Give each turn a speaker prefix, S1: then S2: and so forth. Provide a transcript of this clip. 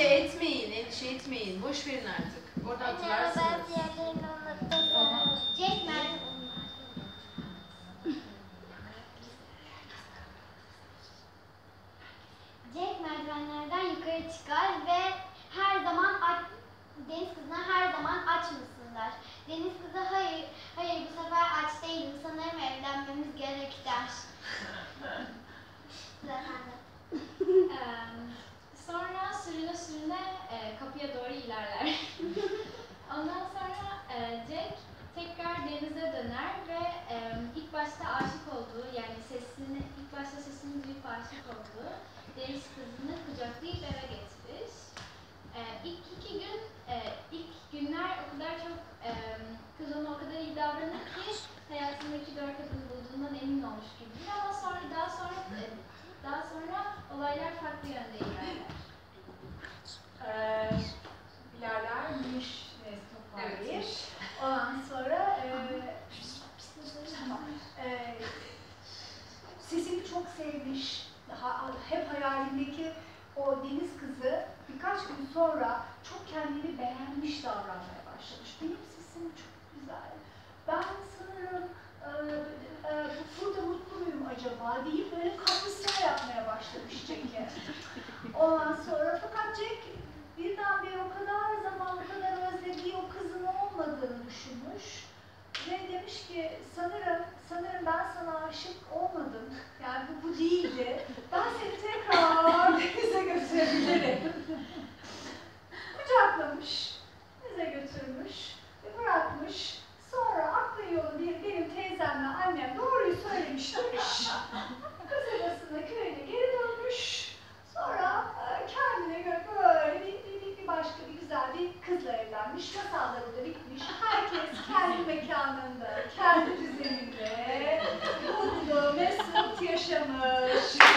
S1: Endişe etmeyin, endişe etmeyin. Boş verin artık. Orada
S2: Anne ama
S1: hatırlarsınız.
S2: ben diğerlerini unuttum. Jackman. Jack merdivenlerden yukarı çıkar ve her zaman aç,
S3: sürüne e, kapıya doğru ilerler. Ondan sonra e, Jack tekrar denize döner ve e, ilk başta aşık olduğu yani sesini ilk başta sesini duyup aşık olduğu deniz kızını kucaklayıp eve getirir. E, ilk iki gün e, ilk günler o kadar çok e, kız ona o kadar iyi davranır ki hayatındaki dört kadını bulduğundan emin olmuş gibidir ama sonra daha sonra e, daha sonra olaylar farklı yönde ilerler.
S4: Ee, ilerlermiş neyse toparlayayım.
S1: Evet.
S4: Ondan sonra e, tamam. E, sesini çok sevmiş. Ha- hep hayalindeki o deniz kızı birkaç gün sonra çok kendini beğenmiş davranmaya başlamış. Benim sesim çok güzel. Ben sanırım e, e, bu- burada mutlu muyum acaba deyip böyle katlısına yapmaya başlamış Jack'e. Ondan sonra fakat Jack birdenbire o kadar zaman, o kadar özlediği o kızın olmadığını düşünmüş. Ve demiş ki sanırım, sanırım ben sana aşık. Yani bu, bu değildi. Ben seni tekrar denize götürebilirim. Kucaklamış, denize götürmüş ve bırakmış. Sonra aklın yolu bir benim teyzemle annem doğruyu söylemiş demiş. Kasabasına köyüne geri dönmüş. Sonra e, kendine göre böyle bir, bir, bir başka bir güzel bir kızla evlenmiş. Masalları da bitmiş. Herkes kendi mekanında, kendi düzeninde Commission.